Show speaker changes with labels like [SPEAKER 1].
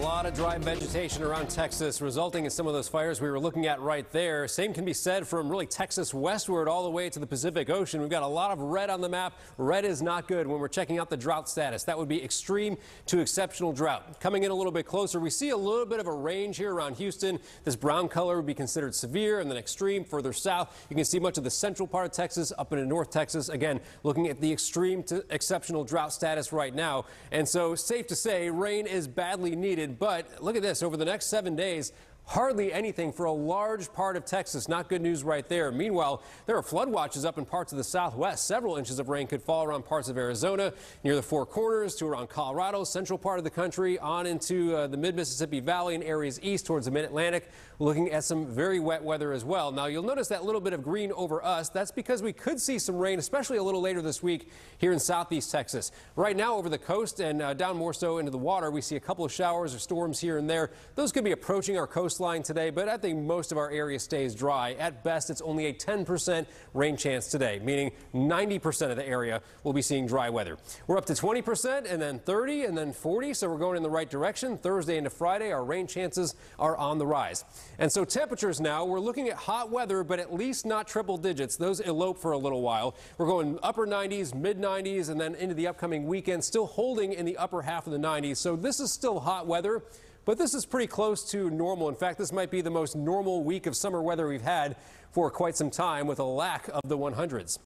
[SPEAKER 1] lot of dry vegetation around Texas, resulting in some of those fires we were looking at right there. Same can be said from really Texas westward all the way to the Pacific Ocean. We've got a lot of red on the map. Red is not good when we're checking out the drought status. That would be extreme to exceptional drought. Coming in a little bit closer, we see a little bit of a range here around Houston. This brown color would be considered severe and then extreme further south. You can see much of the central part of Texas up into North Texas. Again, looking at the extreme to exceptional drought status right now. And so safe to say rain is badly needed. But look at this over the next seven days. Hardly anything for a large part of Texas. Not good news right there. Meanwhile, there are flood watches up in parts of the southwest. Several inches of rain could fall around parts of Arizona, near the Four Corners, to around Colorado, central part of the country, on into uh, the mid-Mississippi Valley and areas east towards the mid-Atlantic. Looking at some very wet weather as well. Now, you'll notice that little bit of green over us. That's because we could see some rain, especially a little later this week here in southeast Texas. Right now, over the coast and uh, down more so into the water, we see a couple of showers or storms here and there. Those could be approaching our coast coastline today, but I think most of our area stays dry. At best, it's only a 10% rain chance today, meaning 90% of the area will be seeing dry weather. We're up to 20% and then 30 and then 40, so we're going in the right direction. Thursday into Friday, our rain chances are on the rise. And so temperatures now, we're looking at hot weather, but at least not triple digits. Those elope for a little while. We're going upper 90s, mid 90s, and then into the upcoming weekend, still holding in the upper half of the 90s. So this is still hot weather. But this is pretty close to normal. In fact, this might be the most normal week of summer weather we've had for quite some time with a lack of the 100s.